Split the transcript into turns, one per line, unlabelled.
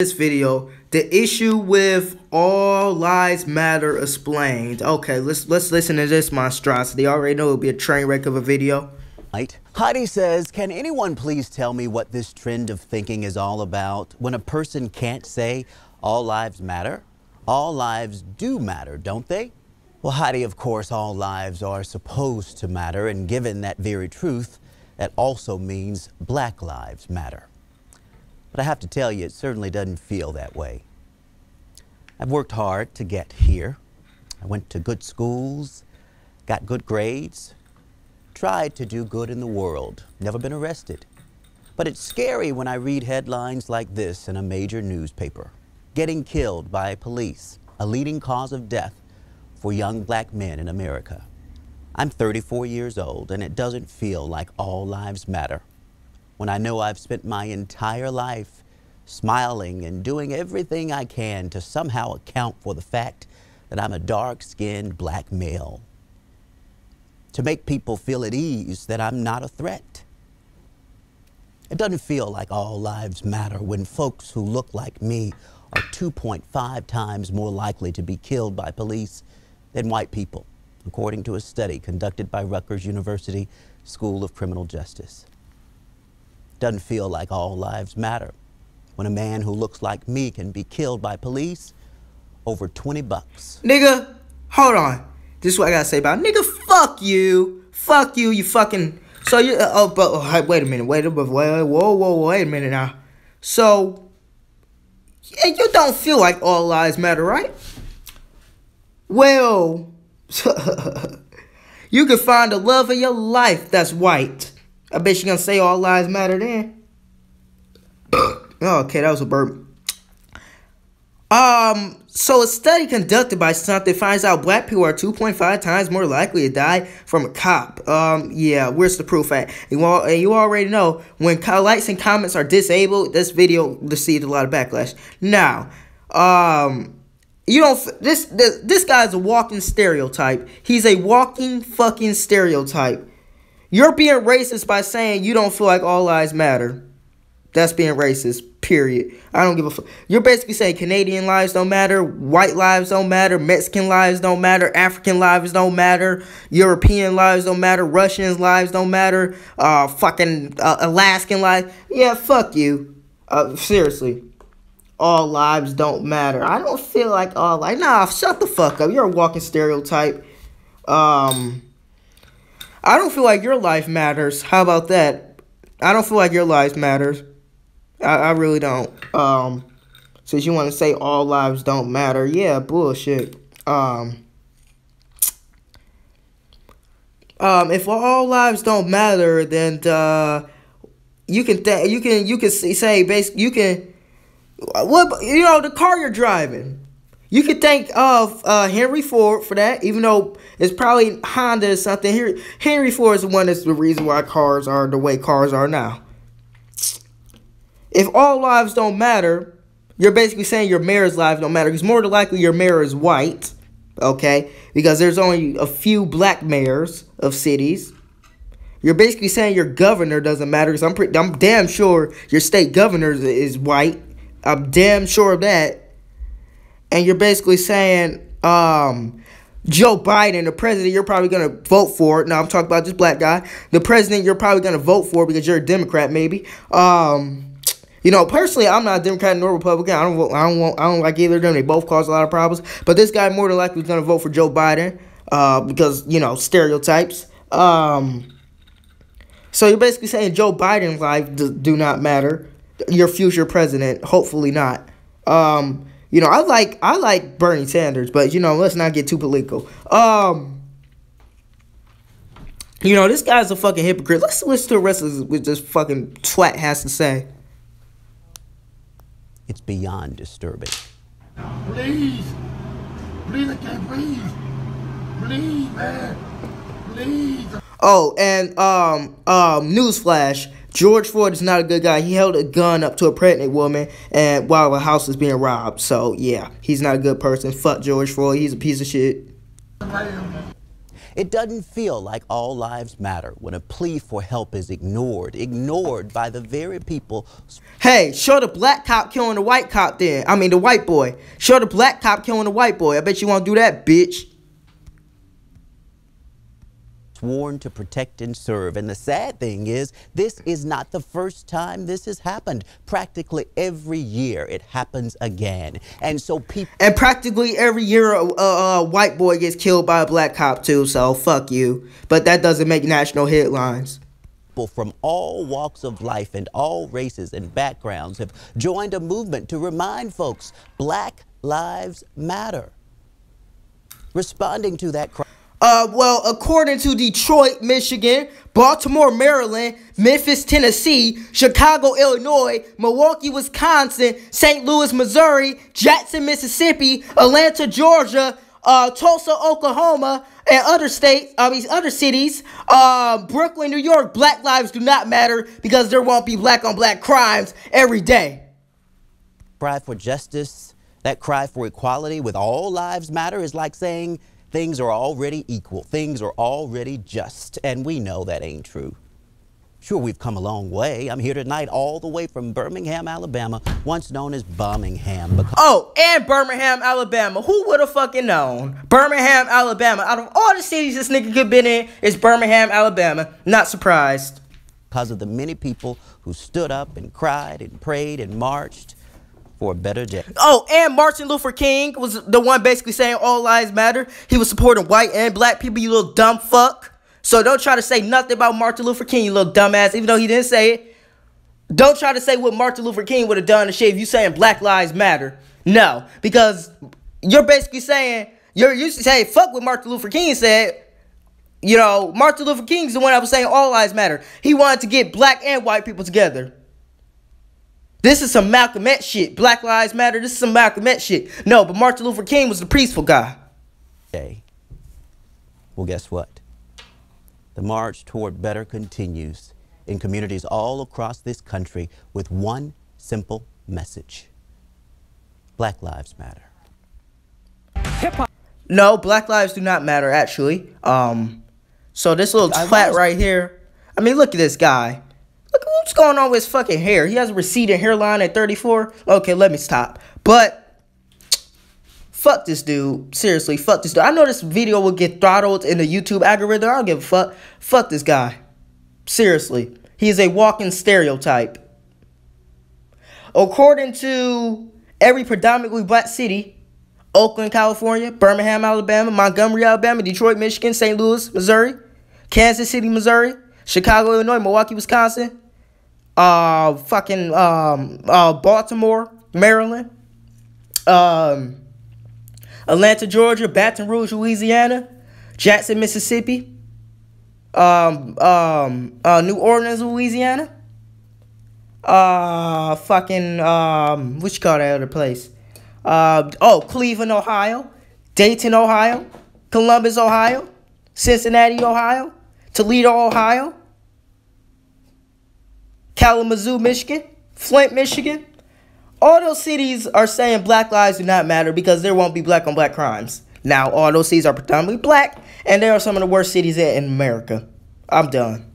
this video the issue with all lives matter explained okay let's let's listen to this monstrosity I already know it'll be a train wreck of a video
Right. Heidi says, Can anyone please tell me what this trend of thinking is all about? When a person can't say all lives matter, all lives do matter, don't they? Well, Heidi, of course, all lives are supposed to matter, and given that very truth, that also means black lives matter. But I have to tell you, it certainly doesn't feel that way. I've worked hard to get here. I went to good schools, got good grades, tried to do good in the world, never been arrested. But it's scary when I read headlines like this in a major newspaper. Getting killed by police, a leading cause of death for young black men in America. I'm 34 years old and it doesn't feel like all lives matter. When I know I've spent my entire life smiling and doing everything I can to somehow account for the fact that I'm a dark skinned black male to make people feel at ease that I'm not a threat. It doesn't feel like all lives matter when folks who look like me are 2.5 times more likely to be killed by police than white people, according to a study conducted by Rutgers University School of Criminal Justice. Doesn't feel like all lives matter. When a man who looks like me can be killed by police over 20 bucks.
nigga hold on. This is what I gotta say about it. nigga fuck you. Fuck you you fucking so you uh, oh but oh, wait a minute wait a minute wait, whoa whoa wait a minute now. So yeah, you don't feel like all lives matter right? Well you can find the love of your life that's white I bet you gonna say all lives matter then okay that was a burp um, so a study conducted by something finds out black people are 2.5 times more likely to die from a cop. Um, yeah, where's the proof at? You, all, and you already know, when likes and comments are disabled, this video received a lot of backlash. Now, um, you don't, this, this, this guy's a walking stereotype. He's a walking fucking stereotype. You're being racist by saying you don't feel like all lives matter. That's being racist, period. I don't give a fuck. You're basically saying Canadian lives don't matter, white lives don't matter, Mexican lives don't matter, African lives don't matter, European lives don't matter, Russians lives don't matter, uh, fucking uh, Alaskan lives. Yeah, fuck you. Uh, seriously. All lives don't matter. I don't feel like all like nah, shut the fuck up. You're a walking stereotype. Um I don't feel like your life matters. How about that? I don't feel like your life matters. I, I really don't. Um, since you want to say all lives don't matter, yeah, bullshit. Um, um, if all lives don't matter, then uh, you can th- you can you can say basically you can what you know the car you're driving. You could think of uh, Henry Ford for that, even though it's probably Honda or something. Henry, Henry Ford is the one that's the reason why cars are the way cars are now. If all lives don't matter, you're basically saying your mayor's lives don't matter because more than likely your mayor is white, okay? Because there's only a few black mayors of cities. You're basically saying your governor doesn't matter because I'm pretty, I'm damn sure your state governor is white. I'm damn sure of that. And you're basically saying um, Joe Biden, the president, you're probably gonna vote for. Now I'm talking about this black guy. The president, you're probably gonna vote for because you're a Democrat, maybe. Um, you know, personally, I'm not a Democrat nor Republican. I don't I don't want, I don't like either of them. They both cause a lot of problems. But this guy more than likely is gonna vote for Joe Biden, uh, because you know stereotypes. Um, so you're basically saying Joe Biden's life do, do not matter. Your future president, hopefully not. Um, you know, I like I like Bernie Sanders, but you know, let's not get too political. Um, you know, this guy's a fucking hypocrite. Let's listen to the rest of what this fucking twat has to say.
It's beyond disturbing.
Please. Please, I can't breathe. Please, man. Please.
Oh, and um, um, newsflash: George Floyd is not a good guy. He held a gun up to a pregnant woman, and while a house was being robbed. So yeah, he's not a good person. Fuck George Floyd. He's a piece of shit.
It doesn't feel like all lives matter when a plea for help is ignored, ignored by the very people.
Hey, show the black cop killing the white cop then. I mean, the white boy. Show the black cop killing the white boy. I bet you won't do that, bitch.
Sworn to protect and serve. And the sad thing is, this is not the first time this has happened. Practically every year it happens again. And so people.
And practically every year a, a, a white boy gets killed by a black cop too, so fuck you. But that doesn't make national headlines
people from all walks of life and all races and backgrounds have joined a movement to remind folks Black Lives Matter. Responding to that.
Uh, well, according to Detroit, Michigan, Baltimore, Maryland, Memphis, Tennessee, Chicago, Illinois, Milwaukee, Wisconsin, St. Louis, Missouri, Jackson, Mississippi, Atlanta, Georgia, uh, Tulsa, Oklahoma, and other states, I mean, other cities, uh, Brooklyn, New York, black lives do not matter because there won't be black on black crimes every day.
Cry for justice, that cry for equality with all lives matter is like saying, Things are already equal. Things are already just. And we know that ain't true. Sure, we've come a long way. I'm here tonight all the way from Birmingham, Alabama, once known as Bombingham.
Oh, and Birmingham, Alabama. Who would have fucking known? Birmingham, Alabama. Out of all the cities this nigga could been in, is Birmingham, Alabama. Not surprised.
Because of the many people who stood up and cried and prayed and marched for a better day.
Oh, and Martin Luther King was the one basically saying all lives matter. He was supporting white and black people, you little dumb fuck. So don't try to say nothing about Martin Luther King, you little dumbass, even though he didn't say it. Don't try to say what Martin Luther King would have done to shave you saying black lives matter. No, because you're basically saying you're used to say fuck what Martin Luther King said. You know, Martin Luther King's the one that was saying all lives matter. He wanted to get black and white people together. This is some Malcolm X shit. Black Lives Matter. This is some Malcolm X shit. No, but Martin Luther King was the peaceful guy.
Okay. Well, guess what? The march toward better continues in communities all across this country with one simple message. Black Lives Matter.
Hip hop. No, Black Lives do not matter, actually. Um, so this little twat right here. I mean, look at this guy. What's going on with his fucking hair. He has a receding hairline at 34. Okay, let me stop. But fuck this dude. Seriously, fuck this dude. I know this video will get throttled in the YouTube algorithm. I don't give a fuck. Fuck this guy. Seriously. He is a walking stereotype. According to every predominantly black city, Oakland, California, Birmingham, Alabama, Montgomery, Alabama, Detroit, Michigan, St. Louis, Missouri, Kansas City, Missouri, Chicago, Illinois, Milwaukee, Wisconsin, uh, fucking um, uh, Baltimore, Maryland, um, Atlanta, Georgia, Baton Rouge, Louisiana, Jackson, Mississippi, um, um, uh, New Orleans, Louisiana, uh, fucking um, what you call that other place? Uh, oh, Cleveland, Ohio, Dayton, Ohio, Columbus, Ohio, Cincinnati, Ohio, Toledo, Ohio, Kalamazoo, Michigan, Flint, Michigan. All those cities are saying black lives do not matter because there won't be black on black crimes. Now, all those cities are predominantly black, and they are some of the worst cities in America. I'm done.